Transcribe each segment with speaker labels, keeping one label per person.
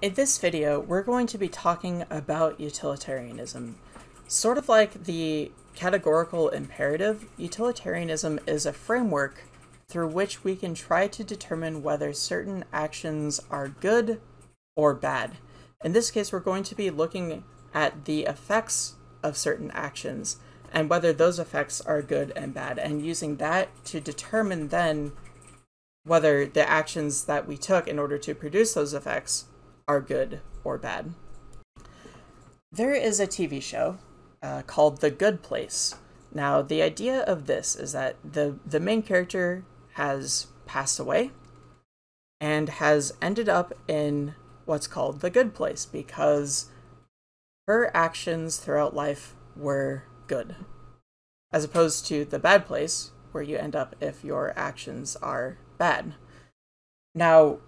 Speaker 1: In this video, we're going to be talking about utilitarianism. Sort of like the categorical imperative, utilitarianism is a framework through which we can try to determine whether certain actions are good or bad. In this case, we're going to be looking at the effects of certain actions and whether those effects are good and bad, and using that to determine then whether the actions that we took in order to produce those effects are good or bad. There is a TV show uh, called The Good Place. Now, the idea of this is that the, the main character has passed away and has ended up in what's called the good place because her actions throughout life were good, as opposed to the bad place where you end up if your actions are bad. Now,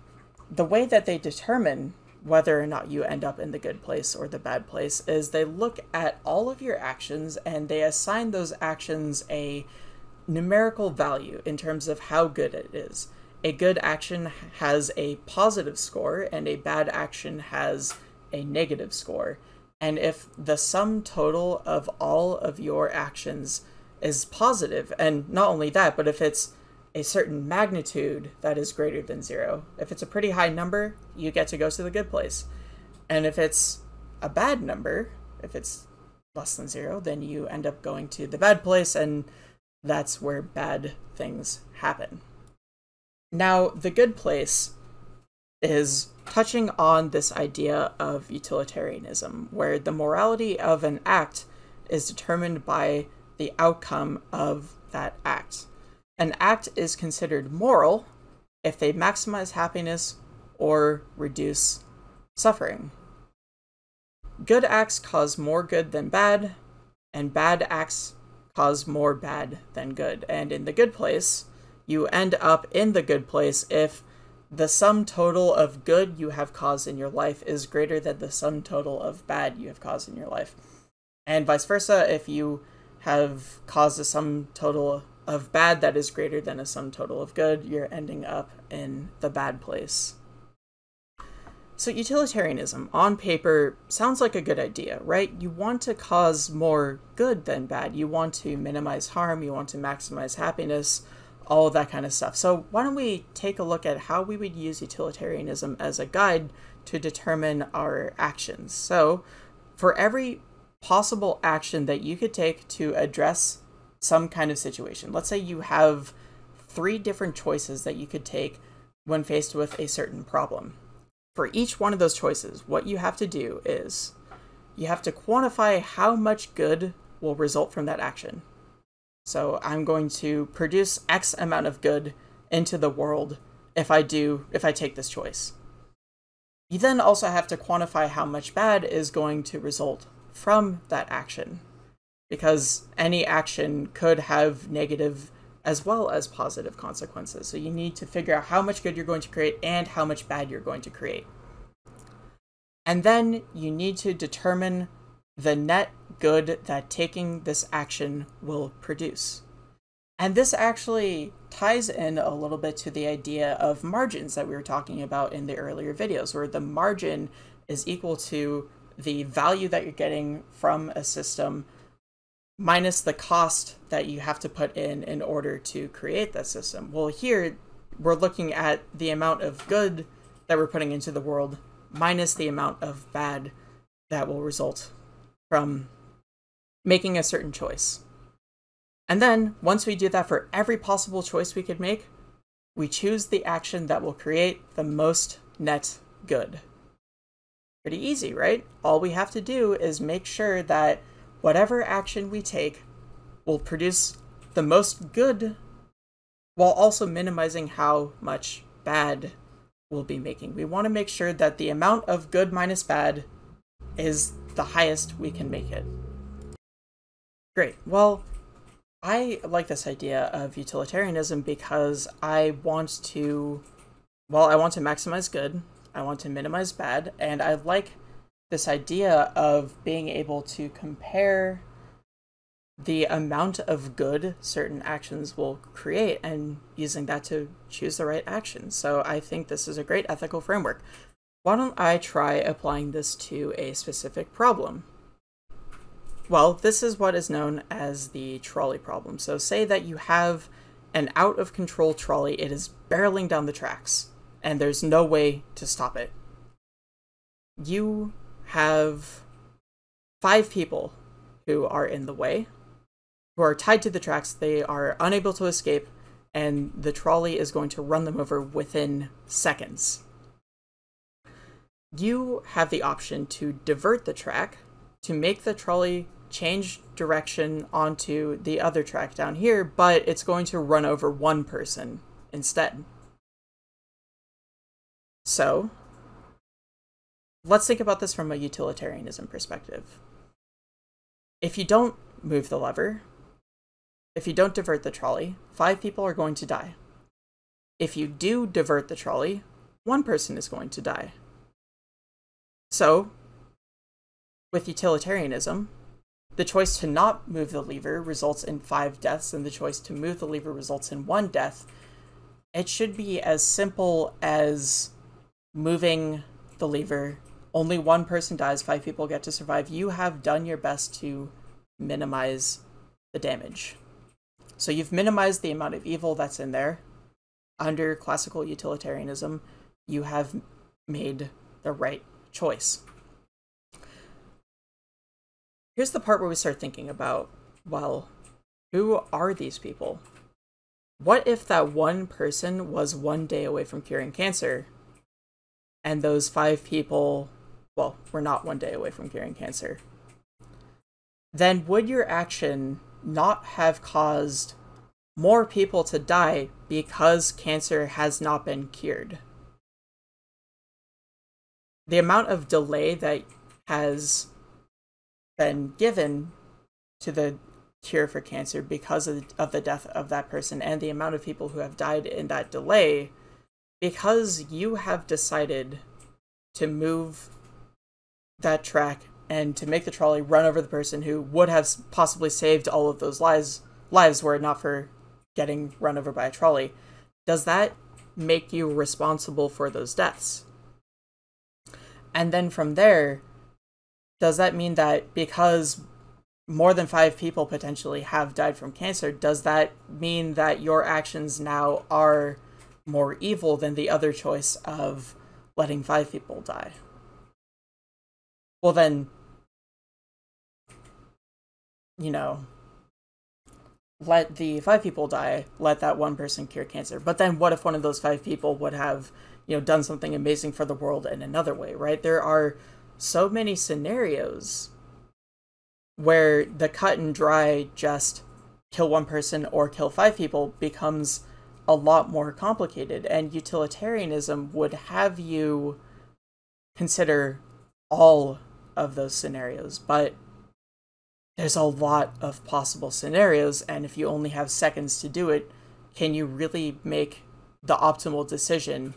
Speaker 1: the way that they determine whether or not you end up in the good place or the bad place is they look at all of your actions and they assign those actions a numerical value in terms of how good it is. A good action has a positive score and a bad action has a negative score. And if the sum total of all of your actions is positive, and not only that, but if it's a certain magnitude that is greater than zero. If it's a pretty high number, you get to go to the good place. And if it's a bad number, if it's less than zero, then you end up going to the bad place, and that's where bad things happen. Now, the good place is touching on this idea of utilitarianism, where the morality of an act is determined by the outcome of that act. An act is considered moral if they maximize happiness or reduce suffering. Good acts cause more good than bad, and bad acts cause more bad than good. And in the good place, you end up in the good place if the sum total of good you have caused in your life is greater than the sum total of bad you have caused in your life. And vice versa, if you have caused a sum total of bad that is greater than a sum total of good, you're ending up in the bad place. So, utilitarianism on paper sounds like a good idea, right? You want to cause more good than bad. You want to minimize harm, you want to maximize happiness, all of that kind of stuff. So, why don't we take a look at how we would use utilitarianism as a guide to determine our actions? So, for every possible action that you could take to address some kind of situation. Let's say you have three different choices that you could take when faced with a certain problem. For each one of those choices, what you have to do is you have to quantify how much good will result from that action. So I'm going to produce X amount of good into the world if I do, if I take this choice. You then also have to quantify how much bad is going to result from that action because any action could have negative as well as positive consequences. So you need to figure out how much good you're going to create and how much bad you're going to create. And then you need to determine the net good that taking this action will produce. And this actually ties in a little bit to the idea of margins that we were talking about in the earlier videos, where the margin is equal to the value that you're getting from a system minus the cost that you have to put in in order to create that system. Well, here we're looking at the amount of good that we're putting into the world minus the amount of bad that will result from making a certain choice. And then, once we do that for every possible choice we could make, we choose the action that will create the most net good. Pretty easy, right? All we have to do is make sure that whatever action we take will produce the most good while also minimizing how much bad we'll be making. We want to make sure that the amount of good minus bad is the highest we can make it. Great. Well, I like this idea of utilitarianism because I want to, well, I want to maximize good, I want to minimize bad, and I like this idea of being able to compare the amount of good certain actions will create and using that to choose the right action. So I think this is a great ethical framework. why don't I try applying this to a specific problem? Well, this is what is known as the trolley problem. So say that you have an out of control trolley, it is barreling down the tracks, and there's no way to stop it. You have five people who are in the way, who are tied to the tracks, they are unable to escape, and the trolley is going to run them over within seconds. You have the option to divert the track to make the trolley change direction onto the other track down here, but it's going to run over one person instead. So, let's think about this from a utilitarianism perspective. If you don't move the lever, if you don't divert the trolley, five people are going to die. If you do divert the trolley, one person is going to die. So, with utilitarianism, the choice to not move the lever results in five deaths, and the choice to move the lever results in one death. It should be as simple as moving the lever. Only one person dies, five people get to survive. You have done your best to minimize the damage. So you've minimized the amount of evil that's in there. Under classical utilitarianism, you have made the right choice. Here's the part where we start thinking about well, who are these people? What if that one person was one day away from curing cancer, and those five people, well, we're not one day away from curing cancer? Then would your action not have caused more people to die because cancer has not been cured. The amount of delay that has been given to the cure for cancer because of, of the death of that person and the amount of people who have died in that delay because you have decided to move that track and to make the trolley run over the person who would have possibly saved all of those lives lives were it not for getting run over by a trolley. Does that make you responsible for those deaths? And then from there does that mean that because more than five people potentially have died from cancer does that mean that your actions now are more evil than the other choice of letting five people die well then you know, let the five people die, let that one person cure cancer. But then what if one of those five people would have, you know, done something amazing for the world in another way, right? There are so many scenarios where the cut and dry just kill one person or kill five people becomes a lot more complicated and utilitarianism would have you consider all of those scenarios but there's a lot of possible scenarios, and if you only have seconds to do it, can you really make the optimal decision,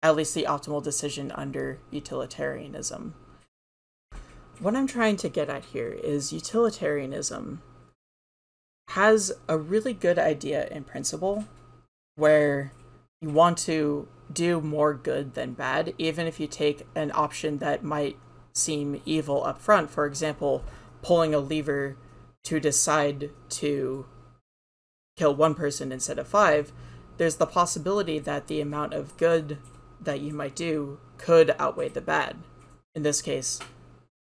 Speaker 1: at least the optimal decision under utilitarianism? What I'm trying to get at here is utilitarianism has a really good idea in principle where you want to do more good than bad, even if you take an option that might seem evil up front. For example, pulling a lever to decide to kill one person instead of five, there's the possibility that the amount of good that you might do could outweigh the bad. In this case,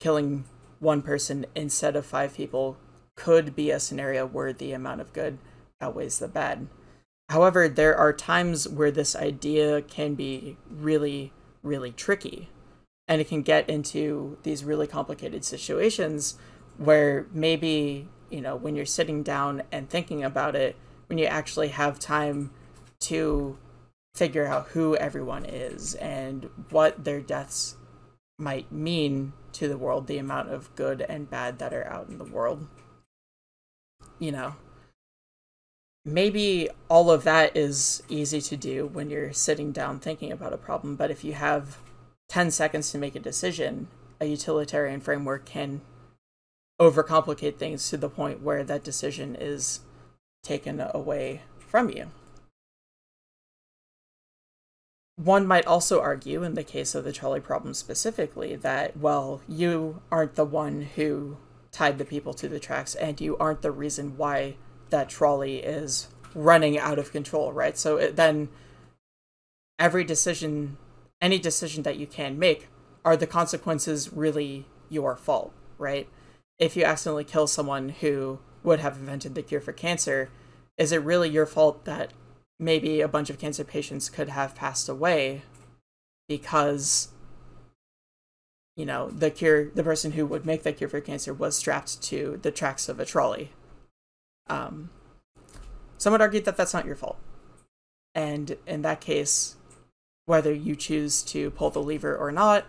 Speaker 1: killing one person instead of five people could be a scenario where the amount of good outweighs the bad. However, there are times where this idea can be really, really tricky. And it can get into these really complicated situations where maybe you know when you're sitting down and thinking about it when you actually have time to figure out who everyone is and what their deaths might mean to the world the amount of good and bad that are out in the world. You know maybe all of that is easy to do when you're sitting down thinking about a problem but if you have 10 seconds to make a decision a utilitarian framework can overcomplicate things to the point where that decision is taken away from you. one might also argue, in the case of the trolley problem specifically, that, well, you aren't the one who tied the people to the tracks, and you aren't the reason why that trolley is running out of control, right? So it, then every decision, any decision that you can make, are the consequences really your fault, right? If you accidentally kill someone who would have invented the cure for cancer, is it really your fault that maybe a bunch of cancer patients could have passed away because you know the cure the person who would make the cure for cancer was strapped to the tracks of a trolley um, some would argue that that's not your fault and in that case whether you choose to pull the lever or not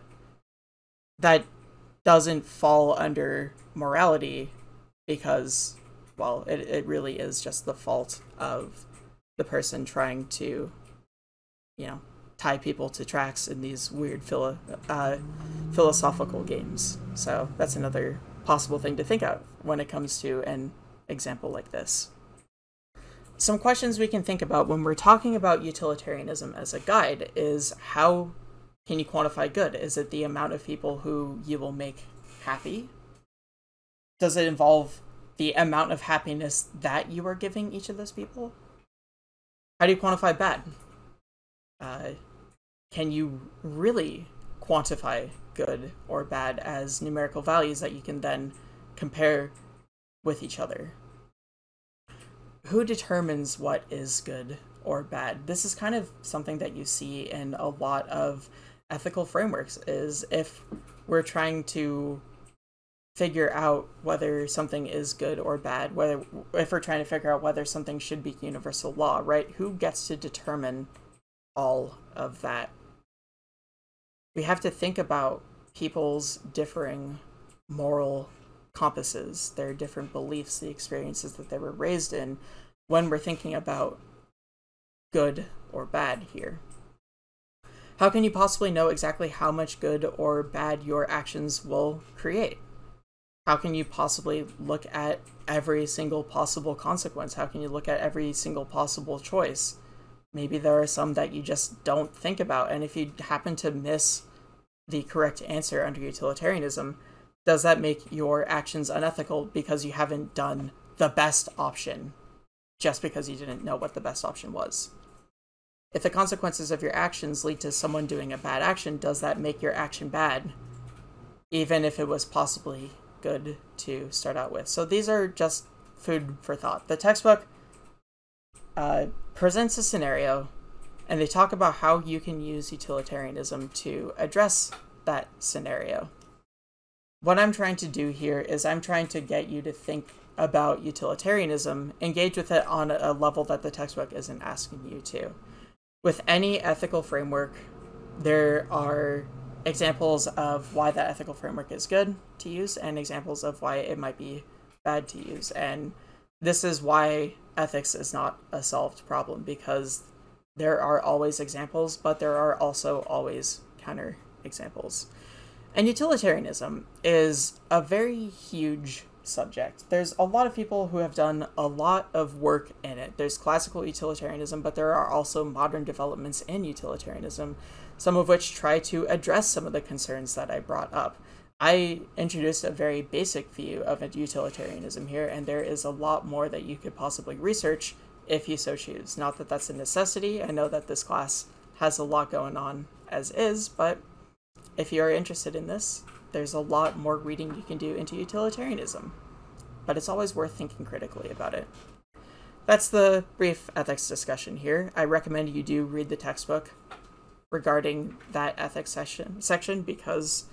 Speaker 1: that doesn't fall under morality because well it, it really is just the fault of the person trying to, you know, tie people to tracks in these weird philo- uh, philosophical games. So that's another possible thing to think of when it comes to an example like this. Some questions we can think about when we're talking about utilitarianism as a guide is how can you quantify good? Is it the amount of people who you will make happy? Does it involve the amount of happiness that you are giving each of those people? How do you quantify bad? Uh, can you really quantify good or bad as numerical values that you can then compare with each other? Who determines what is good or bad? This is kind of something that you see in a lot of ethical frameworks is if we're trying to figure out whether something is good or bad, whether if we're trying to figure out whether something should be universal law, right? Who gets to determine all of that? We have to think about people's differing moral compasses, their different beliefs, the experiences that they were raised in when we're thinking about good or bad here. How can you possibly know exactly how much good or bad your actions will create? how can you possibly look at every single possible consequence? How can you look at every single possible choice? Maybe there are some that you just don't think about. And if you happen to miss the correct answer under utilitarianism, does that make your actions unethical because you haven't done the best option just because you didn't know what the best option was? If the consequences of your actions lead to someone doing a bad action, does that make your action bad? Even if it was possibly good to start out with. So these are just food for thought. The textbook uh, presents a scenario and they talk about how you can use utilitarianism to address that scenario. What I'm trying to do here is I'm trying to get you to think about utilitarianism, engage with it on a level that the textbook isn't asking you to. With any ethical framework, there are examples of why that ethical framework is good to use and examples of why it might be bad to use. And this is why ethics is not a solved problem because there are always examples, but there are also always counter examples. And utilitarianism is a very huge subject. There's a lot of people who have done a lot of work in it. There's classical utilitarianism, but there are also modern developments in utilitarianism some of which try to address some of the concerns that I brought up. I introduced a very basic view of utilitarianism here, and there is a lot more that you could possibly research if you so choose. Not that that's a necessity. I know that this class has a lot going on as is, but if you are interested in this, there's a lot more reading you can do into utilitarianism. But it's always worth thinking critically about it. That's the brief ethics discussion here. I recommend you do read the textbook regarding that ethics section section because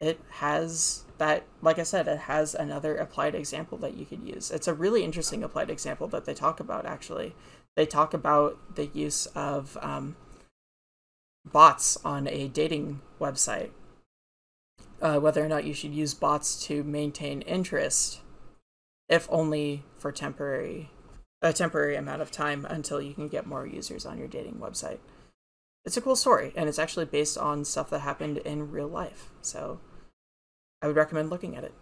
Speaker 1: it has that like i said it has another applied example that you could use it's a really interesting applied example that they talk about actually they talk about the use of um, bots on a dating website uh, whether or not you should use bots to maintain interest if only for temporary a temporary amount of time until you can get more users on your dating website it's a cool story, and it's actually based on stuff that happened in real life. So I would recommend looking at it.